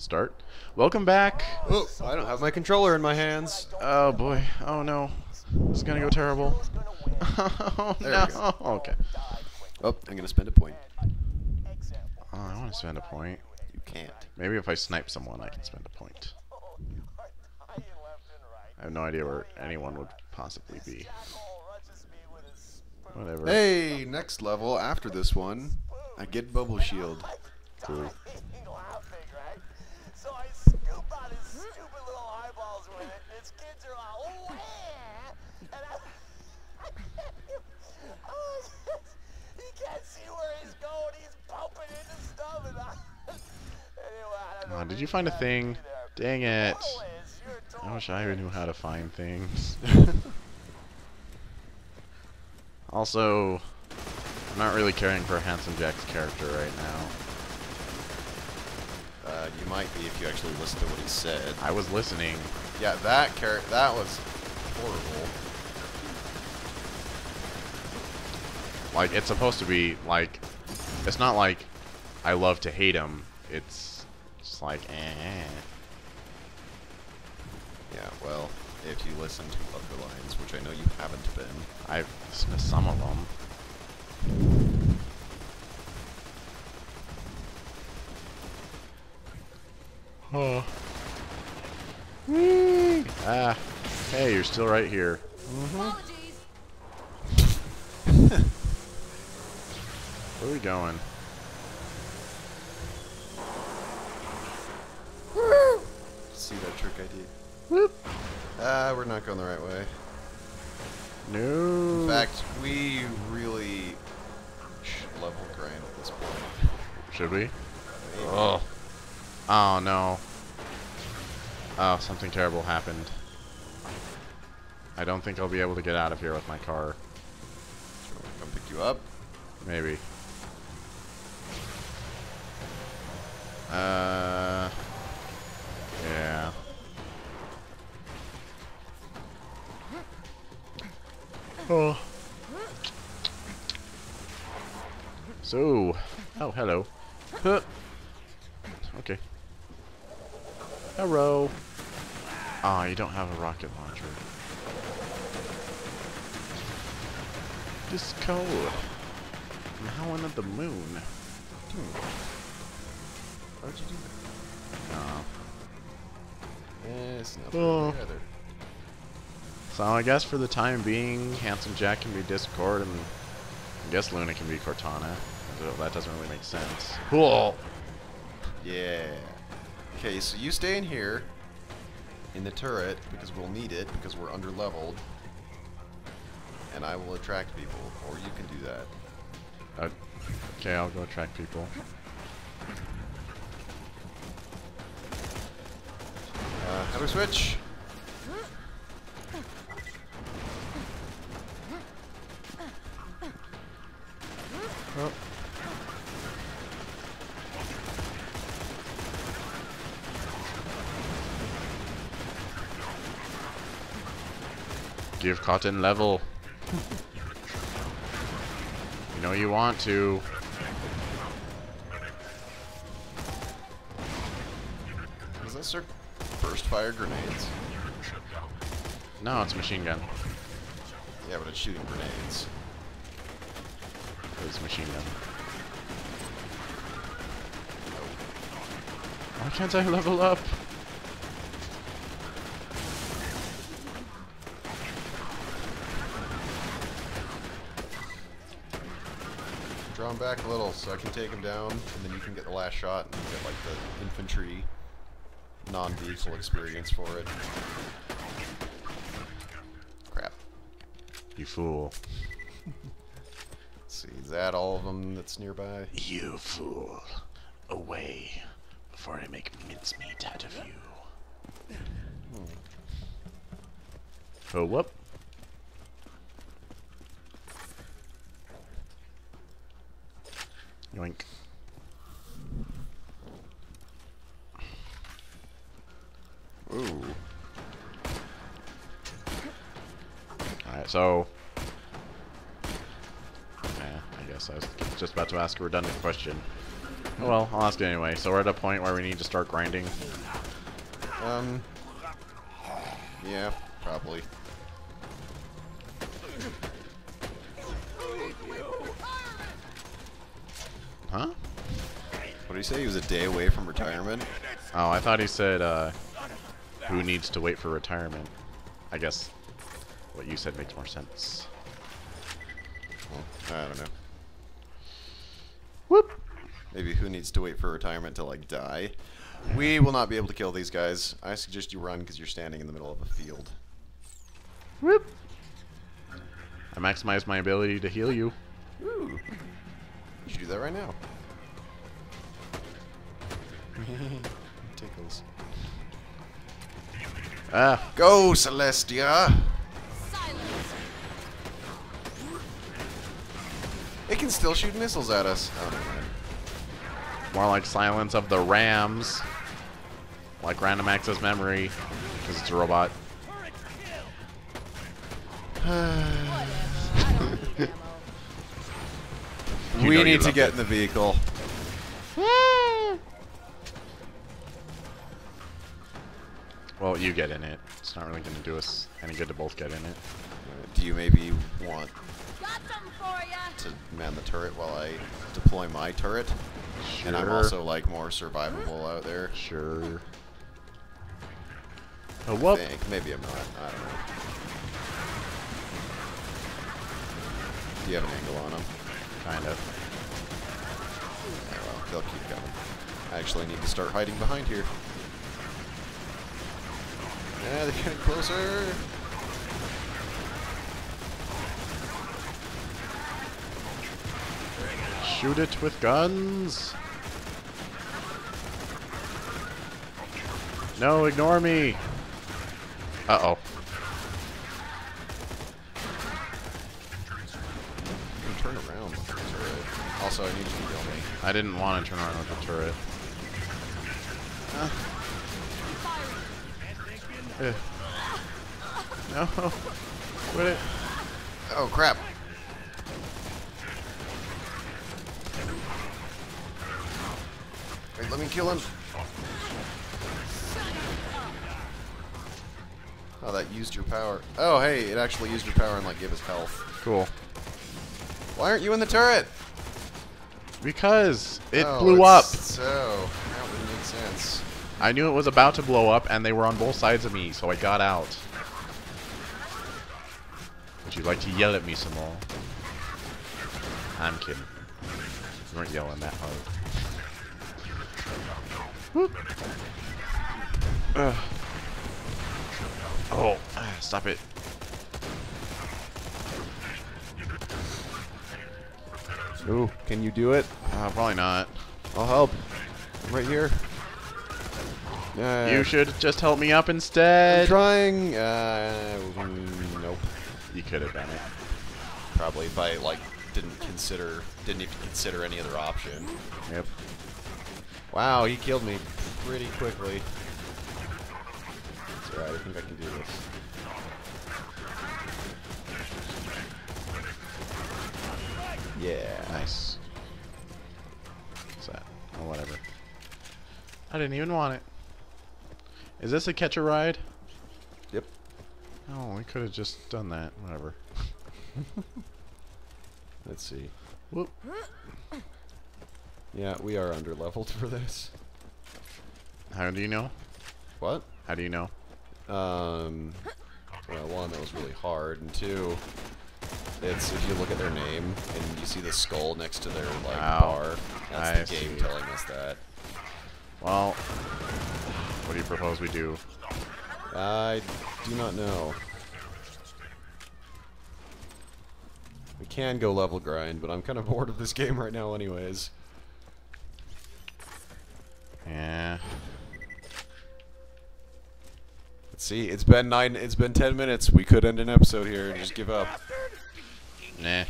Start. Welcome back. Oh, I don't have my controller in my hands. Oh boy. Oh no. This is gonna go terrible. oh There no. go. Okay. Oh, I'm gonna spend a point. Oh, I want to spend a point. You can't. Maybe if I snipe someone, I can spend a point. I have no idea where anyone would possibly be. Whatever. Hey, next level after this one, I get bubble shield. Cool. So I scoop out his stupid little eyeballs with it, and his kids are all, oh, yeah. And I, oh, he can't see where he's going. He's bumping into stuff. And I, anyway, I don't know. Aw, did you find a thing? Dang it. Liz, you're a I wish I knew how to find things. Also, I'm not really caring for Handsome Jack's character right now. Uh, you might be if you actually listen to what he said. I was listening. Yeah, that character, that was horrible. Like, it's supposed to be, like, it's not like I love to hate him. It's just like, eh. Yeah, well, if you listen to other lines, which I know you haven't been. I've listened to some of them. Oh. Whee! Ah. Hey, you're still right here. Apologies. Where are we going? See that trick I did? Whoop. Ah, we're not going the right way. No. In fact, we really should level grind at this point. should we? Maybe. Oh. Oh no. Oh, something terrible happened. I don't think I'll be able to get out of here with my car. Should I come pick you up? Maybe. Uh. Oh. So. Oh, hello. Huh. Okay. Hello. Ah, you don't have a rocket launcher. This is cold. I'm howling at the moon. Why'd you do Oh. that? Eh, it's not Oh. together. So I guess for the time being, Handsome Jack can be Discord, and I guess Luna can be Cortana. Although That doesn't really make sense. Cool. Yeah. Okay, so you stay in here in the turret because we'll need it because we're under leveled. And I will attract people, or you can do that. Uh, okay, I'll go attract people. Uh, how do we switch? Oh. Give Cotton level. you know you want to. Is that sir burst fire grenades? No, it's a machine gun. Yeah, but it's shooting grenades. It's a machine gun. Why can't I level up? Back a little so I can take him down, and then you can get the last shot and get like the infantry non-vehicle experience for it. Crap. You fool. See, is that all of them that's nearby? You fool. Away before I make mincemeat out of you. Hmm. Oh, whoop. Yoink. Ooh. Alright, so. Yeah, I guess I was just about to ask a redundant question. well, I'll ask you anyway. So we're at a point where we need to start grinding. Um. Yeah, probably. Huh? What did he say? He was a day away from retirement. Oh, I thought he said, uh, who needs to wait for retirement. I guess what you said makes more sense. Well, I don't know. Whoop! Maybe who needs to wait for retirement to like die? We will not be able to kill these guys. I suggest you run because you're standing in the middle of a field. Whoop! I maximize my ability to heal you. Ooh. You should do that right now. Tickles. Ah, Go, Celestia! Still shoot missiles at us. Oh, more like Silence of the Rams. Like random access memory, because it's a robot. We need to get it. in the vehicle. Well, you get in it. It's not really going to do us any good to both get in it. Do you maybe want Got for ya. to man the turret while I deploy my turret? Sure. And I'm also like more survivable out there. Sure. Oh, I whoop. think. Maybe I'm not. I don't know. Do you have an angle on them? Kind of. Yeah, well, they'll keep coming. I actually need to start hiding behind here. Yeah, they're getting closer. Shoot it with guns. No, ignore me. Uh-oh. Can turn around with the turret. Also, I need you to heal me. I didn't want to turn around with the turret. Ugh. Eh. No. Quit it. Oh, crap. Wait, let me kill him. Oh, that used your power. Oh, hey, it actually used your power and, like, gave us health. Cool. Why aren't you in the turret? Because it Oh, blew up. So, that would make sense. I knew it was about to blow up, and they were on both sides of me, so I got out. Would you like to yell at me some more? I'm kidding. You weren't yelling that hard. Ugh. Oh, stop it. Ooh, can you do it? Uh, probably not. I'll help. I'm right here. Uh, You should just help me up I'm instead. trying. Uh, nope. You could have done it. Probably if I like didn't consider, didn't even consider any other option. Yep. Wow, he killed me pretty quickly. It's alright. I think I can do this. Yeah. Nice. What's that? Oh, whatever. I didn't even want it. Is this a catch a ride? Yep. Oh, we could have just done that. Whatever. Let's see. Whoop. Yeah, we are under leveled for this. How do you know? What? How do you know? Um, well, one, that was really hard, and two, it's if you look at their name and you see the skull next to their like Ow. bar, that's I the game see. telling us that. Well, what do you propose we do? I do not know. We can go level grind, but I'm kind of bored of this game right now, anyways. See. It's been nine. It's been ten minutes. We could end an episode here and just give up. Nah.